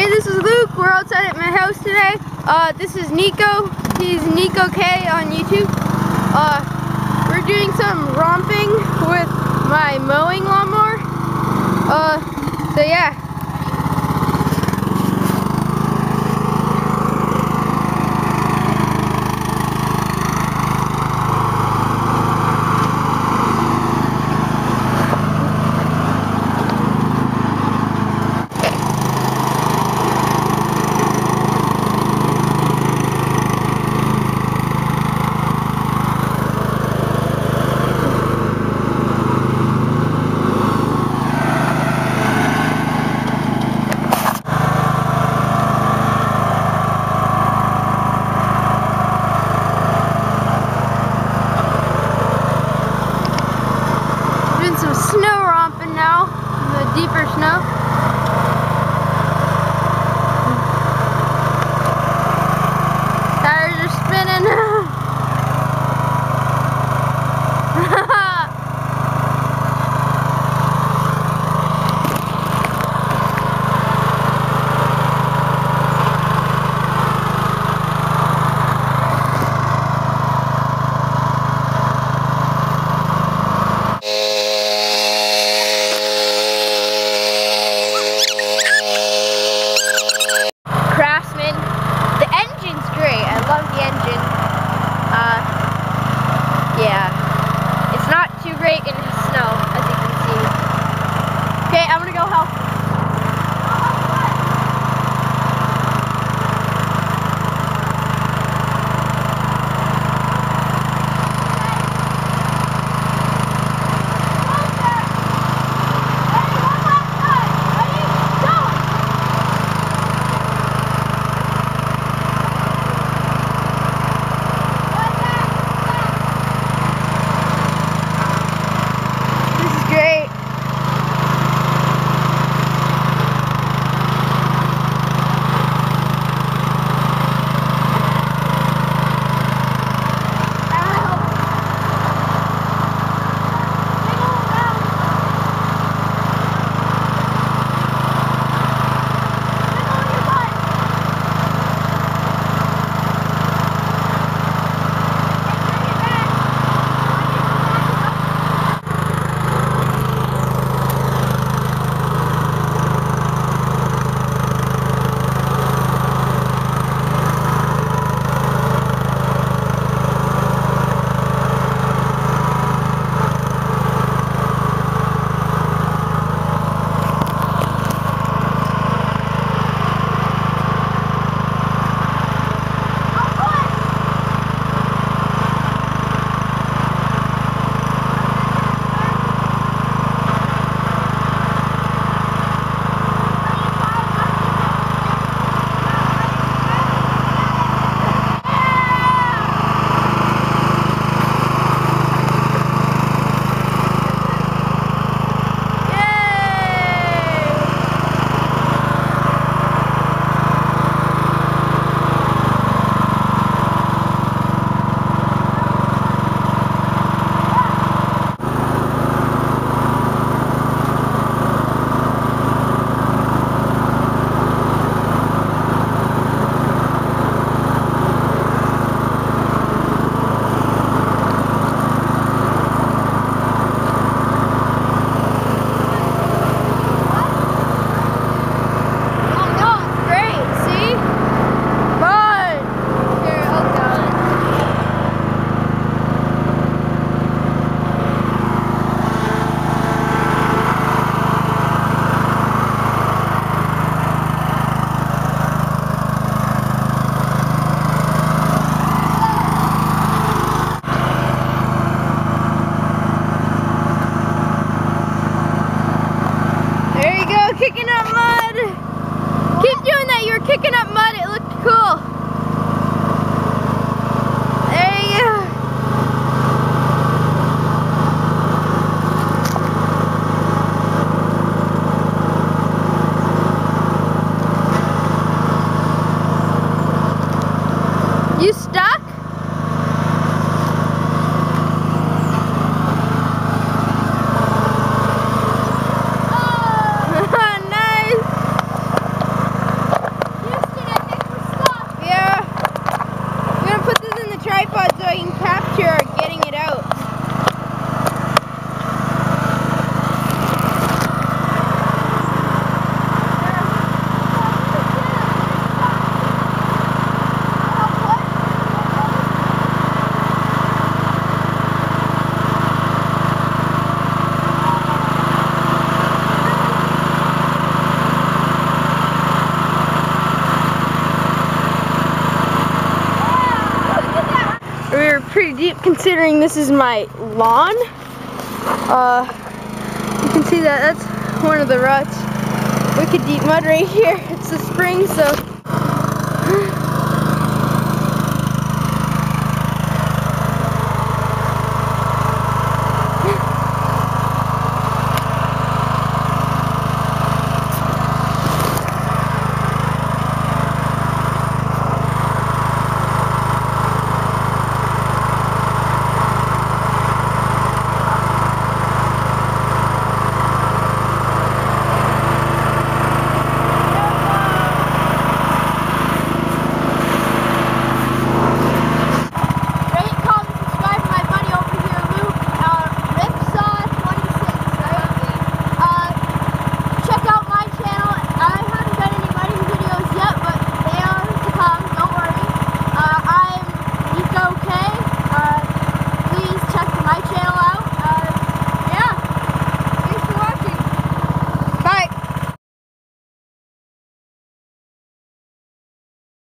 Hey, this is Luke. We're outside at my house today. Uh, this is Nico. He's Nico K on YouTube. Uh, we're doing some romping with my mowing lawnmower. Uh, so yeah. kicking up mud. Keep doing that. You're kicking up mud. It looks I was being captured. Considering this is my lawn. Uh, you can see that that's one of the ruts. Wicked deep mud right here. It's the spring, so